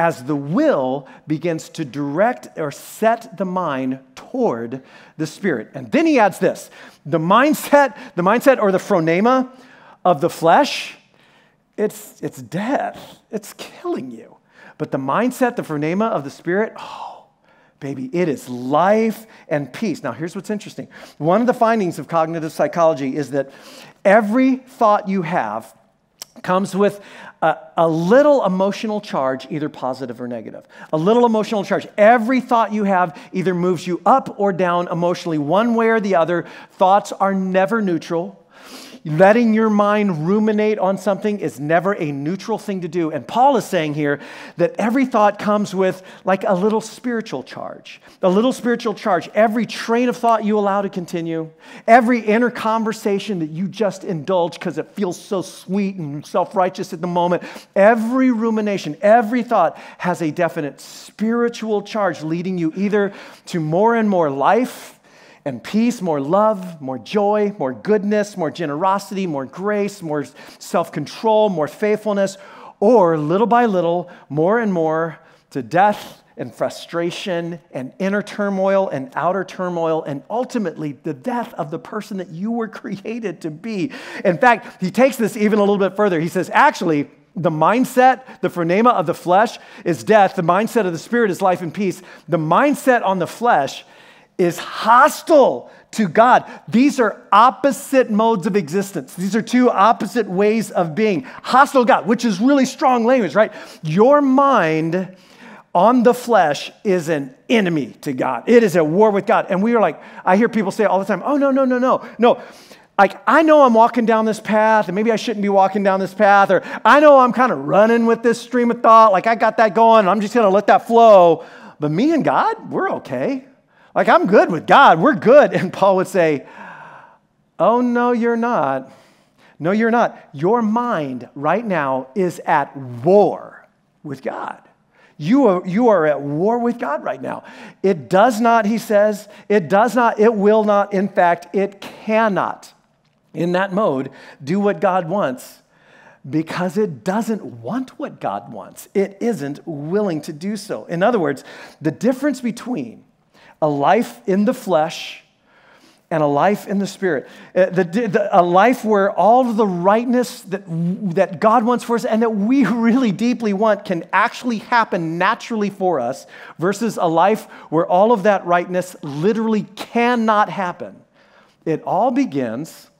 as the will begins to direct or set the mind toward the spirit. And then he adds this the mindset, the mindset or the phronema of the flesh, it's, it's death, it's killing you. But the mindset, the phronema of the spirit, oh, baby, it is life and peace. Now, here's what's interesting. One of the findings of cognitive psychology is that every thought you have comes with a, a, little emotional charge, either positive or negative. A little emotional charge. Every thought you have either moves you up or down emotionally, one way or the other. Thoughts are never neutral. Letting your mind ruminate on something is never a neutral thing to do. And Paul is saying here that every thought comes with like a little spiritual charge. A little spiritual charge. Every train of thought you allow to continue, every inner conversation that you just indulge because it feels so sweet and self righteous at the moment, every rumination, every thought has a definite spiritual charge leading you either to more and more life and peace, more love, more joy, more goodness, more generosity, more grace, more self control, more faithfulness, or little by little, more and more to death and frustration and inner turmoil and outer turmoil, and ultimately the death of the person that you were created to be. In fact, he takes this even a little bit further. He says, actually, the mindset, the phronema of the flesh is death. The mindset of the spirit is life and peace. The mindset on the flesh is hostile to God. These are opposite modes of existence. These are two opposite ways of being. Hostile God, which is really strong language, right? Your mind on the flesh is an enemy to God. It is at war with God. And we are like, I hear people say all the time, oh, no, no, no, no. No. Like, I know I'm walking down this path, and maybe I shouldn't be walking down this path, or I know I'm kind of running with this stream of thought. Like, I got that going, I'm just going to let that flow. But me and God, we're okay. Like, I'm good with God. We're good. And Paul would say, Oh, no, you're not. No, you're not. Your mind right now is at war with God. you are, you are at war with God right now. It does not, he says, it does not, it will not, in fact, it cannot, in that mode, do what God wants because it doesn't want what God wants. It isn't willing to do so. In other words, the difference between a life in the flesh and a life in the spirit. Uh, a life where all of the rightness that, that God wants for us and that we really deeply want can actually happen naturally for us, versus a life where all of that rightness literally cannot happen. It all begins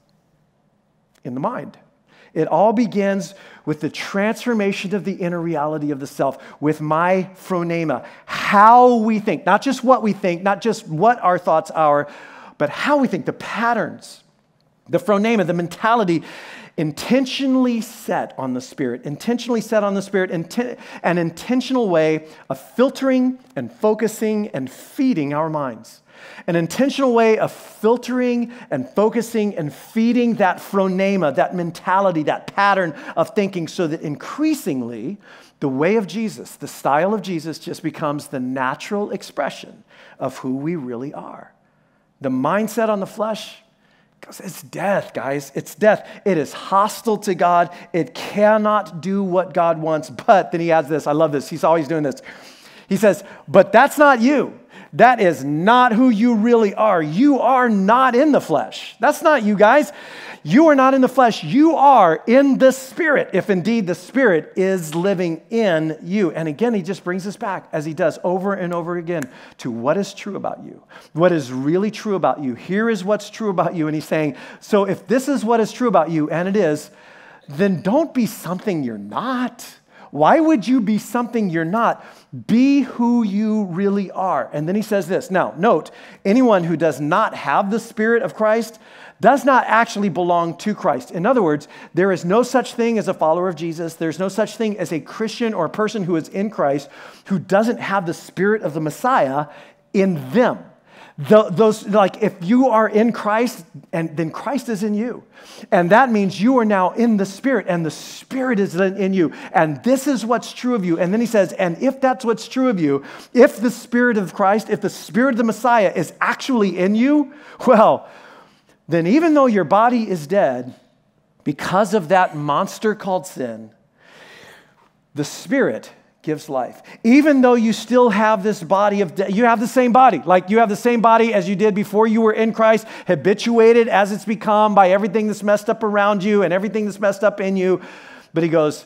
in the mind. It all begins with the transformation of the inner reality of the self, with my phronema, how we think, not just what we think, not just what our thoughts are, but how we think, the patterns, the phronema, the mentality intentionally set on the Spirit, intentionally set on the Spirit, inten- an intentional way of filtering and focusing and feeding our minds. An intentional way of filtering and focusing and feeding that phronema, that mentality, that pattern of thinking, so that increasingly the way of Jesus, the style of Jesus, just becomes the natural expression of who we really are. The mindset on the flesh, because it's death, guys. It's death. It is hostile to God. It cannot do what God wants. But then he adds this I love this. He's always doing this. He says, But that's not you. That is not who you really are. You are not in the flesh. That's not you guys. You are not in the flesh. You are in the spirit, if indeed the spirit is living in you. And again, he just brings us back, as he does over and over again, to what is true about you. What is really true about you. Here is what's true about you. And he's saying, so if this is what is true about you, and it is, then don't be something you're not. Why would you be something you're not? Be who you really are. And then he says this. Now, note, anyone who does not have the Spirit of Christ does not actually belong to Christ. In other words, there is no such thing as a follower of Jesus. There's no such thing as a Christian or a person who is in Christ who doesn't have the Spirit of the Messiah in them. The, those like if you are in Christ and then Christ is in you. And that means you are now in the spirit and the spirit is in you. And this is what's true of you. And then he says, and if that's what's true of you, if the spirit of Christ, if the spirit of the Messiah is actually in you, well, then even though your body is dead because of that monster called sin, the spirit gives life. Even though you still have this body of, de- you have the same body. Like you have the same body as you did before you were in Christ, habituated as it's become by everything that's messed up around you and everything that's messed up in you. But he goes,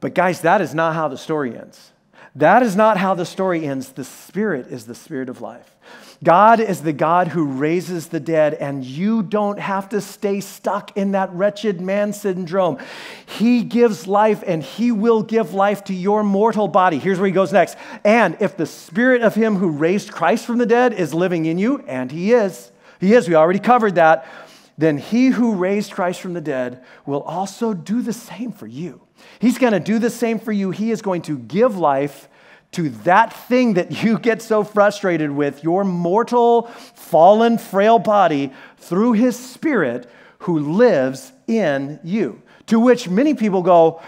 but guys, that is not how the story ends. That is not how the story ends. The Spirit is the Spirit of life. God is the God who raises the dead, and you don't have to stay stuck in that wretched man syndrome. He gives life, and He will give life to your mortal body. Here's where He goes next. And if the Spirit of Him who raised Christ from the dead is living in you, and He is, He is, we already covered that, then He who raised Christ from the dead will also do the same for you. He's going to do the same for you. He is going to give life to that thing that you get so frustrated with, your mortal, fallen, frail body, through his spirit who lives in you. To which many people go,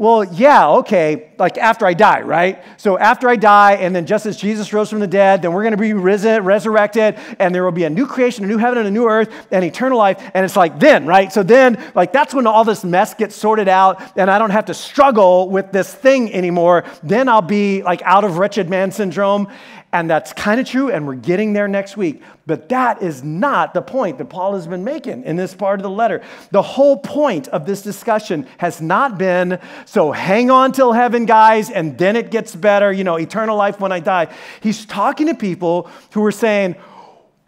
well, yeah, okay, like after I die, right? So after I die, and then just as Jesus rose from the dead, then we're going to be risen, resurrected, and there will be a new creation, a new heaven, and a new earth, and eternal life. And it's like then, right? So then, like that's when all this mess gets sorted out, and I don't have to struggle with this thing anymore. Then I'll be like out of wretched man syndrome, and that's kind of true, and we're getting there next week. But that is not the point that Paul has been making in this part of the letter. The whole point of this discussion has not been so hang on till heaven, guys, and then it gets better, you know, eternal life when I die. He's talking to people who are saying,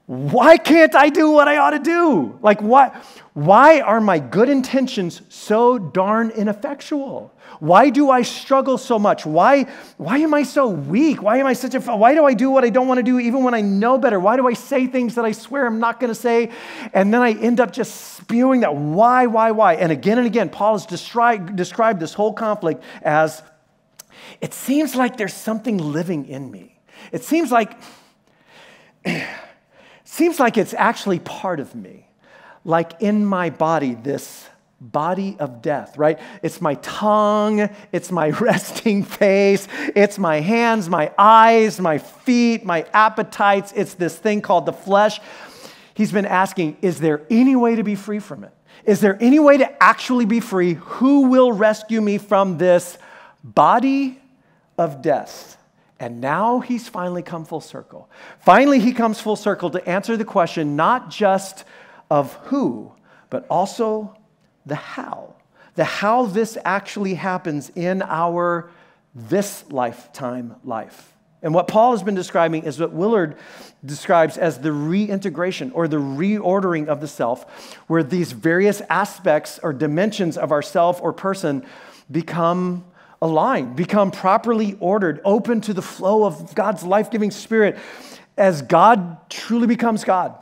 why can't I do what I ought to do? Like, what? Why are my good intentions so darn ineffectual? Why do I struggle so much? Why, why am I so weak? Why am I such a, why do I do what I don't want to do even when I know better? Why do I say things that I swear I'm not going to say? And then I end up just spewing that why, why, why? And again and again, Paul has described, described this whole conflict as it seems like there's something living in me. It seems like, seems like it's actually part of me. Like in my body, this body of death, right? It's my tongue, it's my resting face, it's my hands, my eyes, my feet, my appetites. It's this thing called the flesh. He's been asking, is there any way to be free from it? Is there any way to actually be free? Who will rescue me from this body of death? And now he's finally come full circle. Finally, he comes full circle to answer the question not just of who, but also the how. The how this actually happens in our this lifetime life. And what Paul has been describing is what Willard describes as the reintegration or the reordering of the self, where these various aspects or dimensions of our self or person become aligned, become properly ordered, open to the flow of God's life giving spirit as God truly becomes God.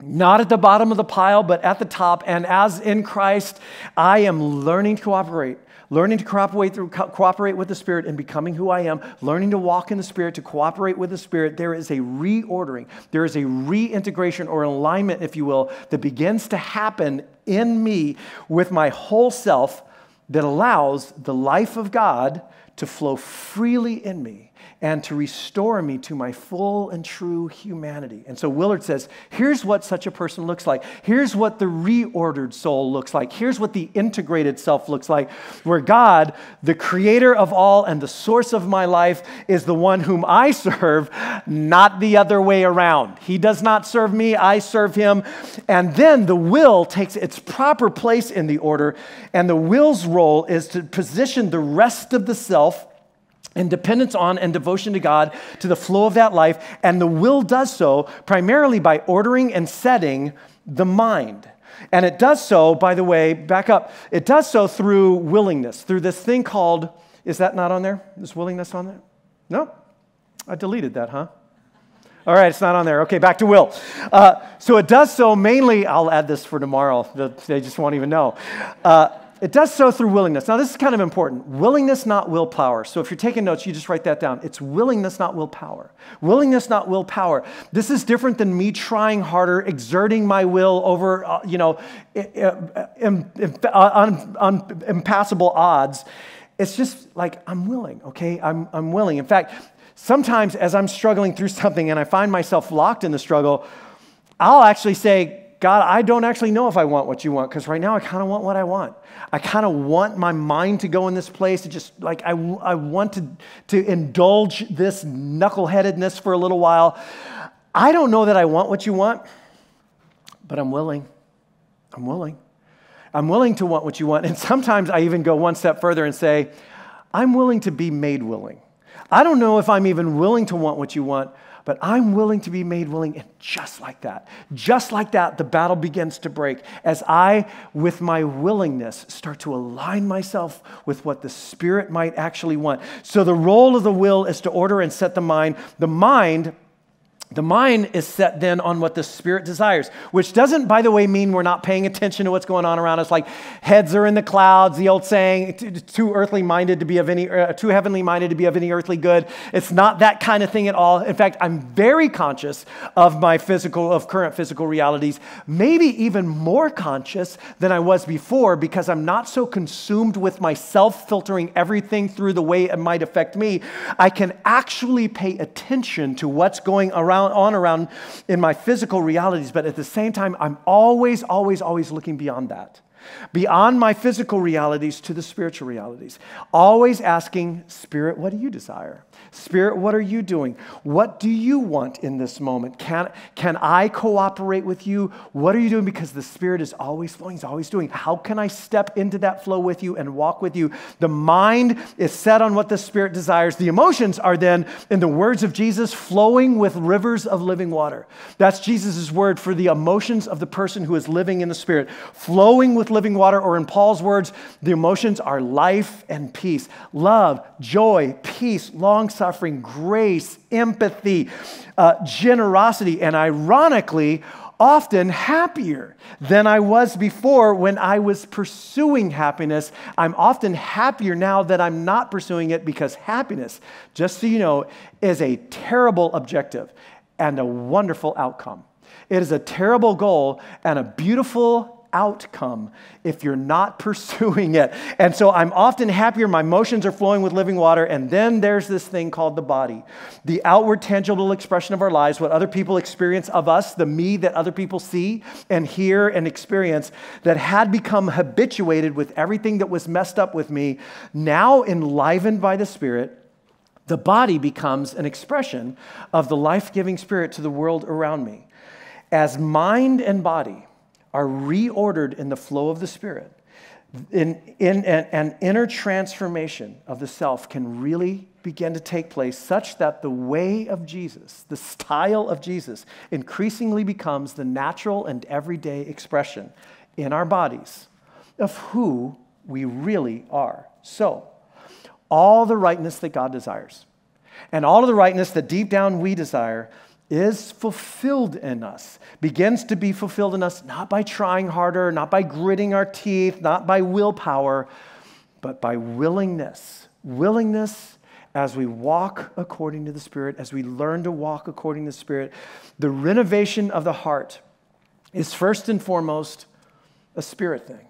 Not at the bottom of the pile, but at the top. And as in Christ, I am learning to cooperate, learning to cooperate, through, co- cooperate with the Spirit and becoming who I am, learning to walk in the Spirit, to cooperate with the Spirit. There is a reordering, there is a reintegration or alignment, if you will, that begins to happen in me with my whole self that allows the life of God to flow freely in me and to restore me to my full and true humanity. And so Willard says, here's what such a person looks like. Here's what the reordered soul looks like. Here's what the integrated self looks like, where God, the creator of all and the source of my life, is the one whom I serve, not the other way around. He does not serve me, I serve him. And then the will takes its proper place in the order, and the will's role is to position the rest of the self and dependence on and devotion to God to the flow of that life. And the will does so primarily by ordering and setting the mind. And it does so, by the way, back up, it does so through willingness, through this thing called, is that not on there? Is willingness on there? No? I deleted that, huh? All right, it's not on there. Okay, back to will. Uh, so it does so mainly, I'll add this for tomorrow, they just won't even know. Uh, it does so through willingness. Now, this is kind of important. Willingness, not willpower. So, if you're taking notes, you just write that down. It's willingness, not willpower. Willingness, not willpower. This is different than me trying harder, exerting my will over, uh, you know, Im- Im- un- un- impassable odds. It's just like, I'm willing, okay? I'm, I'm willing. In fact, sometimes as I'm struggling through something and I find myself locked in the struggle, I'll actually say, God, I don't actually know if I want what you want because right now I kind of want what I want. I kind of want my mind to go in this place. to just like I, I want to, to indulge this knuckleheadedness for a little while. I don't know that I want what you want, but I'm willing. I'm willing. I'm willing to want what you want. And sometimes I even go one step further and say, I'm willing to be made willing. I don't know if I'm even willing to want what you want, but I'm willing to be made willing. And just like that, just like that, the battle begins to break as I, with my willingness, start to align myself with what the Spirit might actually want. So the role of the will is to order and set the mind. The mind the mind is set then on what the spirit desires, which doesn't, by the way, mean we're not paying attention to what's going on around us. Like heads are in the clouds, the old saying, too earthly minded to be of any, uh, too heavenly minded to be of any earthly good. It's not that kind of thing at all. In fact, I'm very conscious of my physical, of current physical realities, maybe even more conscious than I was before because I'm not so consumed with myself filtering everything through the way it might affect me. I can actually pay attention to what's going around around, on around in my physical realities, but at the same time, I'm always, always, always looking beyond that. Beyond my physical realities to the spiritual realities. Always asking, Spirit, what do you desire? Spirit, what are you doing? What do you want in this moment? Can, can I cooperate with you? What are you doing? Because the Spirit is always flowing, He's always doing. How can I step into that flow with you and walk with you? The mind is set on what the Spirit desires. The emotions are then, in the words of Jesus, flowing with rivers of living water. That's Jesus' word for the emotions of the person who is living in the Spirit, flowing with living water, or in Paul's words, the emotions are life and peace, love, joy, peace, long suffering, grace, empathy, uh, generosity, and ironically, often happier than I was before when I was pursuing happiness. I'm often happier now that I'm not pursuing it because happiness, just so you know, is a terrible objective and a wonderful outcome. It is a terrible goal and a beautiful outcome if you're not pursuing it. And so I'm often happier. My emotions are flowing with living water. And then there's this thing called the body the outward, tangible expression of our lives, what other people experience of us, the me that other people see and hear and experience that had become habituated with everything that was messed up with me, now enlivened by the Spirit the body becomes an expression of the life giving spirit to the world around me. As mind and body are reordered in the flow of the spirit, in, in an, an inner transformation of the self can really begin to take place such that the way of Jesus, the style of Jesus, increasingly becomes the natural and everyday expression in our bodies of who we really are. So, all the rightness that God desires. And all of the rightness that deep down we desire is fulfilled in us, begins to be fulfilled in us not by trying harder, not by gritting our teeth, not by willpower, but by willingness. Willingness as we walk according to the Spirit, as we learn to walk according to the Spirit. The renovation of the heart is first and foremost a spirit thing.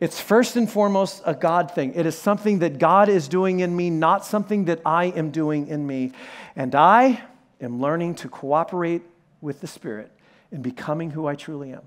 It's first and foremost a God thing. It is something that God is doing in me, not something that I am doing in me. And I am learning to cooperate with the Spirit in becoming who I truly am.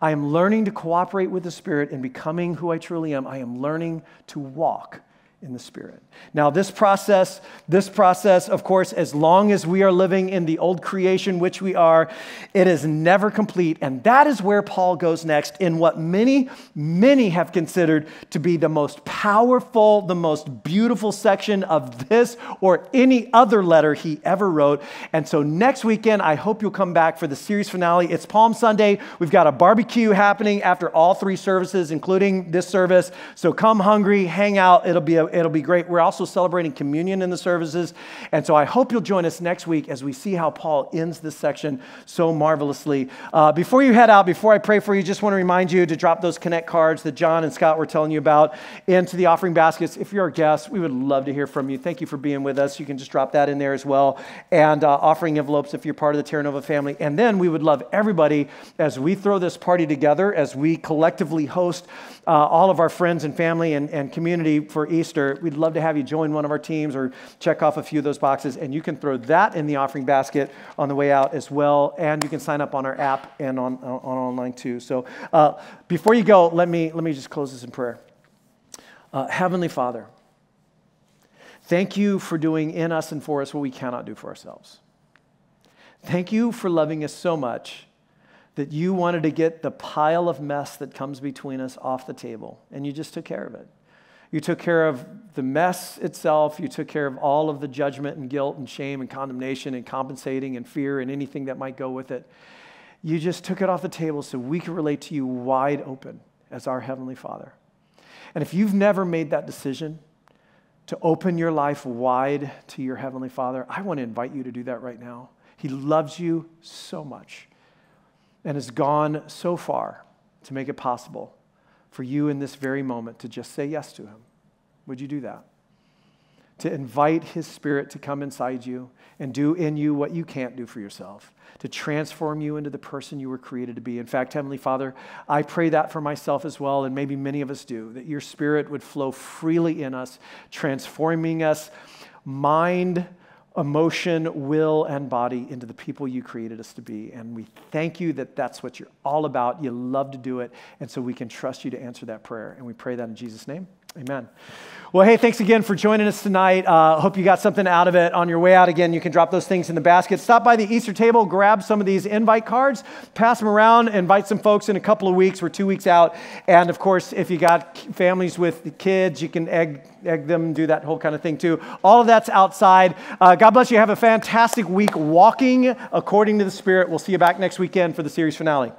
I am learning to cooperate with the Spirit in becoming who I truly am. I am learning to walk in the Spirit. Now, this process, this process, of course, as long as we are living in the old creation, which we are, it is never complete. And that is where Paul goes next in what many, many have considered to be the most powerful, the most beautiful section of this or any other letter he ever wrote. And so next weekend, I hope you'll come back for the series finale. It's Palm Sunday. We've got a barbecue happening after all three services, including this service. So come hungry, hang out. It'll be a it'll be great. We're also celebrating communion in the services. And so I hope you'll join us next week as we see how Paul ends this section so marvelously. Uh, before you head out, before I pray for you, just want to remind you to drop those Connect cards that John and Scott were telling you about into the offering baskets. If you're a guest, we would love to hear from you. Thank you for being with us. You can just drop that in there as well. And uh, offering envelopes if you're part of the Terra Nova family. And then we would love everybody as we throw this party together, as we collectively host uh, all of our friends and family and, and community for Easter, we'd love to have you join one of our teams or check off a few of those boxes. And you can throw that in the offering basket on the way out as well. And you can sign up on our app and on, on online too. So uh, before you go, let me, let me just close this in prayer. Uh, Heavenly Father, thank you for doing in us and for us what we cannot do for ourselves. Thank you for loving us so much that you wanted to get the pile of mess that comes between us off the table, and you just took care of it. You took care of the mess itself. You took care of all of the judgment and guilt and shame and condemnation and compensating and fear and anything that might go with it. You just took it off the table so we could relate to you wide open as our Heavenly Father. And if you've never made that decision to open your life wide to your Heavenly Father, I want to invite you to do that right now. He loves you so much and has gone so far to make it possible for you in this very moment to just say yes to Him. Would you do that? To invite His Spirit to come inside you and do in you what you can't do for yourself, to transform you into the person you were created to be. In fact, Heavenly Father, I pray that for myself as well, and maybe many of us do, that your Spirit would flow freely in us, transforming us mind, emotion, will, and body into the people you created us to be. And we thank you that that's what you're all about. You love to do it. And so we can trust you to answer that prayer. And we pray that in Jesus' name. Amen. Well, hey, thanks again for joining us tonight. Uh, hope you got something out of it. On your way out, again, you can drop those things in the basket. Stop by the Easter table, grab some of these invite cards, pass them around, invite some folks in a couple of weeks. We're two weeks out. And of course, if you got families with the kids, you can egg, egg them, do that whole kind of thing too. All of that's outside. Uh, God bless you. Have a fantastic week walking according to the Spirit. We'll see you back next weekend for the series finale.